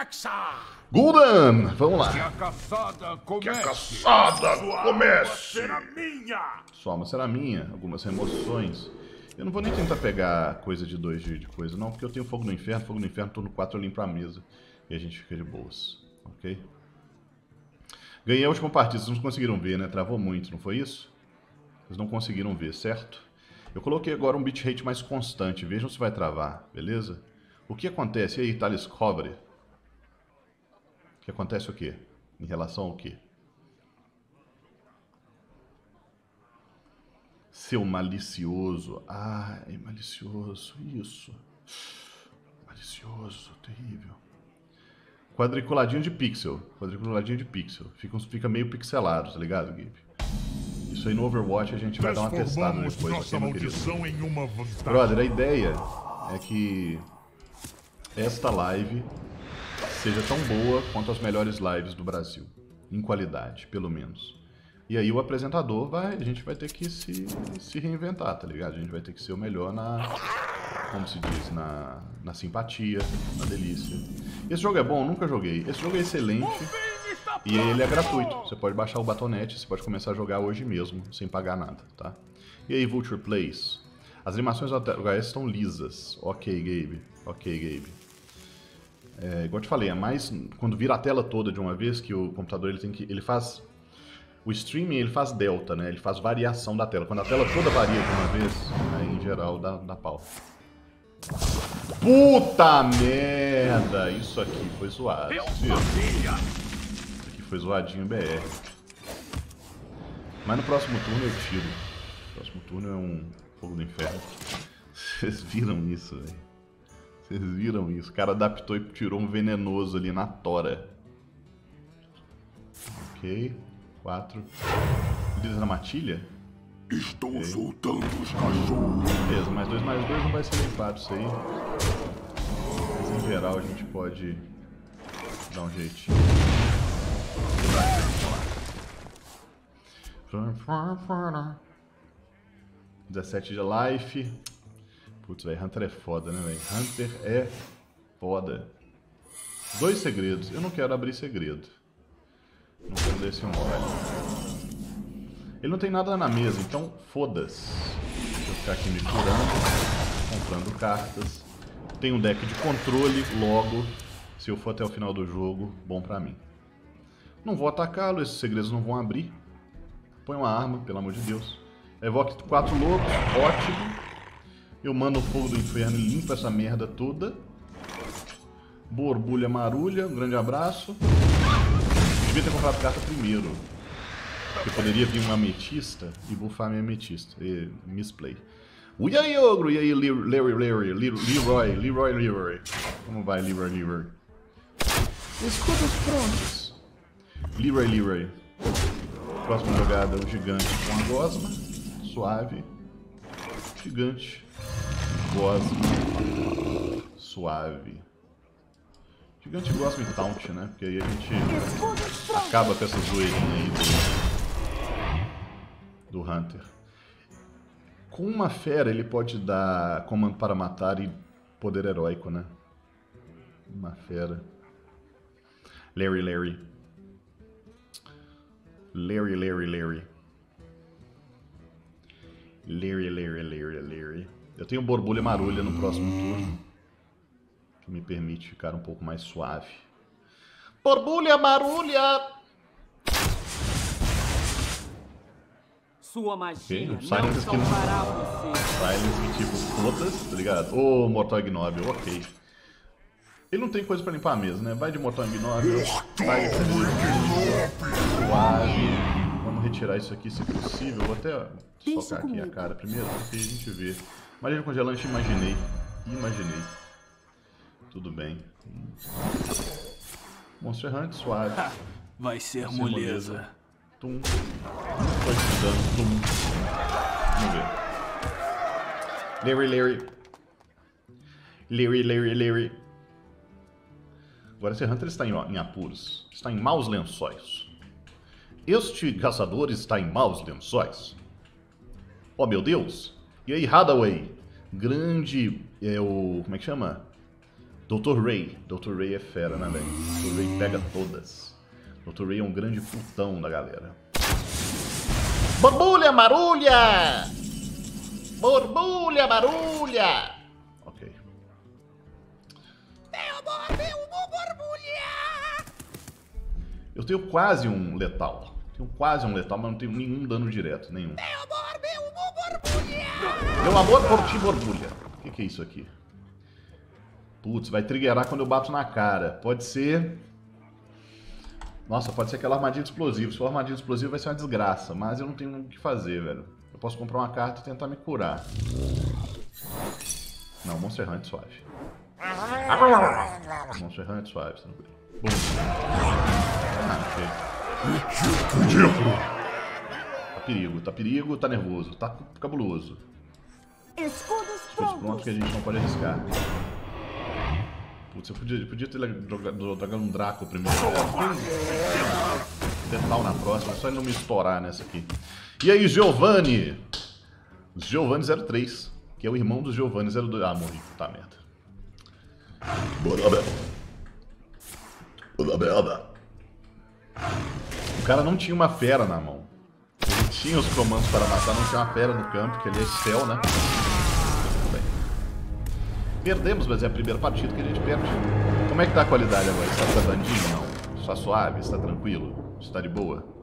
Nexa! Gul'dan, vamos lá. Que a caçada comece! Que a caçada Sua comece! alma será minha! Sua alma será minha, algumas emoções. Eu não vou nem tentar pegar coisa de dois de, de coisa, não, porque eu tenho fogo no inferno, fogo no inferno, turno 4 eu limpo a mesa. E a gente fica de boas, ok? Ganhei a última partida, vocês não conseguiram ver, né? Travou muito, não foi isso? Vocês não conseguiram ver, certo? Eu coloquei agora um bitrate mais constante, vejam se vai travar, beleza? O que acontece? E aí, Thales Cobre? O que acontece o quê? Em relação ao quê? Seu malicioso. Ai, malicioso. Isso. Malicioso, terrível. Quadriculadinho de pixel. Quadriculadinho de pixel. Fica, fica meio pixelado, tá ligado, Gabe? Isso aí no Overwatch a gente vai dar uma testada depois, nossa querido? maldição em uma vantagem. Brother, a ideia é que esta live seja tão boa quanto as melhores lives do Brasil. Em qualidade, pelo menos. E aí o apresentador vai. A gente vai ter que se, se reinventar, tá ligado? A gente vai ter que ser o melhor na. Como se diz? Na, na simpatia, na delícia. Esse jogo é bom, nunca joguei. Esse jogo é excelente. E ele é gratuito. Você pode baixar o Batonete, você pode começar a jogar hoje mesmo, sem pagar nada, tá? E aí, Vulture Plays? As animações do OS estão lisas. Ok, Gabe. Ok, Gabe. É, igual eu te falei, é mais quando vira a tela toda de uma vez que o computador ele tem que. Ele faz. O streaming ele faz delta, né? Ele faz variação da tela. Quando a tela toda varia de uma vez, aí em geral dá, dá pau. Puta merda! Isso aqui foi zoado. Isso aqui foi zoadinho BR. Mas no próximo turno eu tiro. O próximo turno é um fogo do inferno. Vocês viram isso, velho? Vocês viram isso? O cara adaptou e tirou um venenoso ali na tora. Ok. Quatro. Líder na matilha? Estou soltando os cachorros! Beleza, mais dois, mais dois não vai ser limpado isso aí. Mas em geral a gente pode dar um jeitinho. 17 de life. Putz, velho, Hunter é foda, né, velho? Hunter é foda. Dois segredos. Eu não quero abrir segredo. Não quero desse um mole. Ele não tem nada na mesa, então foda-se. Deixa eu ficar aqui me curando, comprando cartas. Tem um deck de controle, logo, se eu for até o final do jogo, bom pra mim. Não vou atacá-lo, esses segredos não vão abrir. Põe uma arma, pelo amor de Deus. Evoque quatro lobos, ótimo. Eu mando o fogo do inferno e limpo essa merda toda. Borbulha marulha, um grande abraço. Devia ter comprado carta primeiro. Porque poderia vir uma ametista e bufar minha ametista. E misplay. E aí, ogro? E aí, Leroy, Leroy, Leroy, Leroy, Leroy. Como vai, Leroy, Leroy? Escudos prontos. Leroy, Leroy. Próxima jogada, o gigante com a gosma. Suave. Gigante. Gosma. Suave. Gigante gosma e taunt, né? Porque aí a gente acaba com essa zoeirinha aí do, do Hunter. Com uma fera ele pode dar comando para matar e poder heróico, né? Uma fera. Larry, Larry. Larry, Larry, Larry. Larry, Larry, Larry, Larry. Eu tenho borbulha marulha no próximo turno. Que me permite ficar um pouco mais suave. Borbulha marulha! Sua magia Ok, não salvará você. Silence, tipo, foda-se, tá ligado? Ô, Mortal Ignóbil, ok. Ele não tem coisa pra limpar a mesa, né? Vai de Mortal Ignóbil, vai de suave. Vamos retirar isso aqui se possível. Vou até socar aqui a cara primeiro, porque a gente vê. Maria congelante, imaginei. Imaginei. Tudo bem. Monster Hunt, suave. Vai ser Vai ser moleza. Tum. Foi te dando. Tum. Vamos ver. Larry, Larry. Larry, Larry, Larry. Agora esse Hunter está em, em apuros. Está em maus lençóis. Este caçador está em maus lençóis. Oh meu Deus! E aí, Hadaway? Grande. É o. Como é que chama? Dr. Ray. Dr. Ray é fera, né, velho? Dr. Ray pega todas. Dr. Ray é um grande putão da galera. Borbulha, marulha! Borbulha, barulha! Ok. Eu tenho quase um letal. Tenho quase um letal, mas não tenho nenhum dano direto, nenhum. Meu amor por ti, borbulha. O que, que é isso aqui? Putz, vai triggerar quando eu bato na cara. Pode ser... Nossa, pode ser aquela armadilha explosiva. Se for armadilha explosiva vai ser uma desgraça, mas eu não tenho o que fazer, velho. Eu posso comprar uma carta e tentar me curar. Não, Monster Hunt suave. Monster Hunt suave, tranquilo. Bum. Ah, ok. Tá perigo, tá perigo, tá nervoso, tá cabuloso. Prontos. prontos que a gente não pode arriscar. Putz, eu podia, podia ter jogado um Draco primeiro. Letal na próxima, só ele não me estourar nessa aqui. E aí, Giovanni? Giovanni 03, que é o irmão do Giovanni 02. Ah, morri. Tá merda. Bora. Bora, merda. O cara não tinha uma fera na mão. Ele tinha os comandos para matar, não tinha uma fera no campo, que ali é Spell, né? Perdemos, mas é a primeira partida que a gente perde. Como é que tá a qualidade agora? Está tá bandinho? Não. Está suave? Está tranquilo? Está de boa?